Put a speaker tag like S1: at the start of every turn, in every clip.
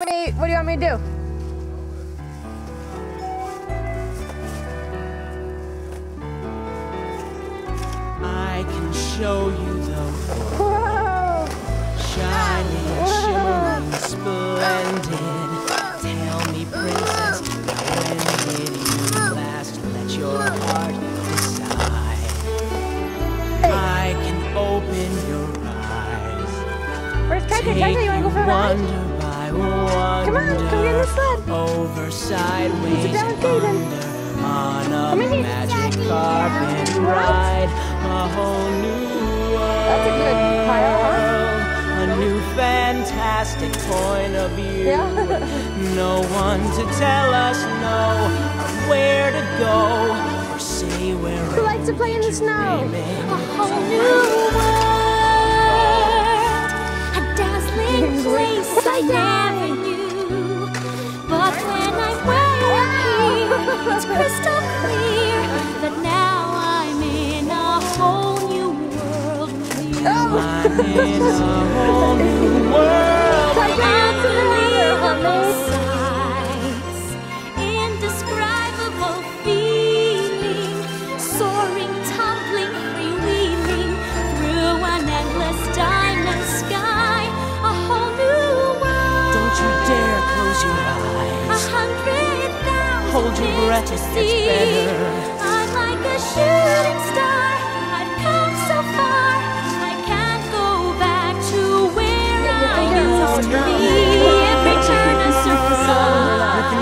S1: What do you want me to do?
S2: I can show you the
S1: Whoa!
S2: shining, ah. shimmering, splendid. Tell me, princess, when did you last let your heart decide? I can open your eyes.
S1: Where's?
S2: Take
S1: Treasure, you wanna go for a ride? Come on, come get in the sled.
S2: Over sideways
S1: Sit down
S2: under on a
S1: Come in here.
S2: magic carpet ride. A whole new world.
S1: That's a good pile,
S2: A new fantastic point of view.
S1: Yeah.
S2: no one to tell us no where to go or say where
S1: Who likes to play in the snow?
S3: It's crystal clear that now I'm in a whole new world with you.
S2: I'm in a whole new world. Hold your breath, it gets better.
S3: I'm like a shooting star. I've come so far. I can't go back to where I used to be. Every turn a surprise.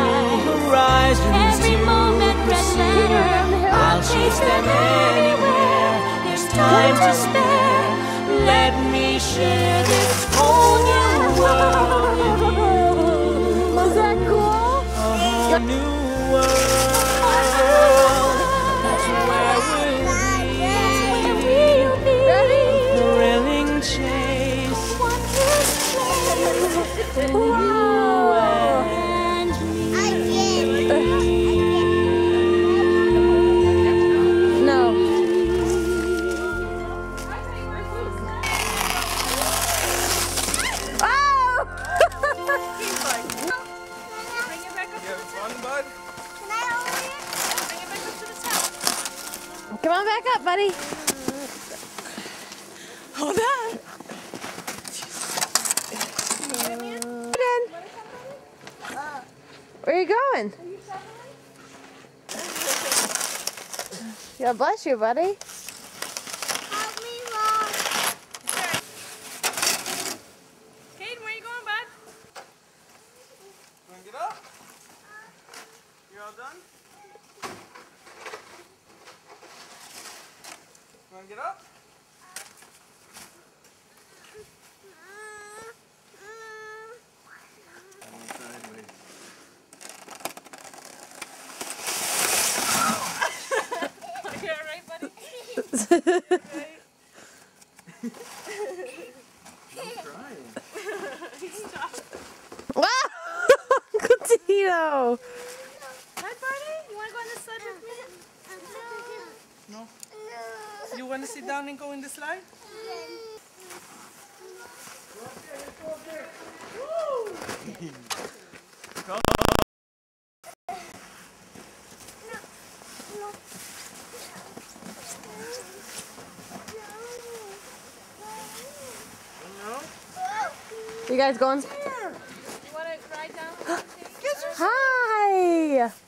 S2: Horizons
S3: Every moment red letter.
S2: I'll chase them anywhere. There's time to spare. Let me share this whole new world.
S1: Was that cool?
S2: New world. That's where we'll be.
S1: Ready?
S2: Thrilling chase.
S1: Whoa!
S2: And
S1: No. Come on back up, buddy.
S2: hold on.
S1: Get. Where are you going? Yeah, bless you, buddy.
S4: Caden, where you going, bud?
S5: Wanna get up? You? Wanna get up? Sideways.
S4: You alright, buddy?
S5: Trying.
S1: Wow! Uncle
S4: You want to
S5: sit down and go in the slide?
S1: You guys going? Hi!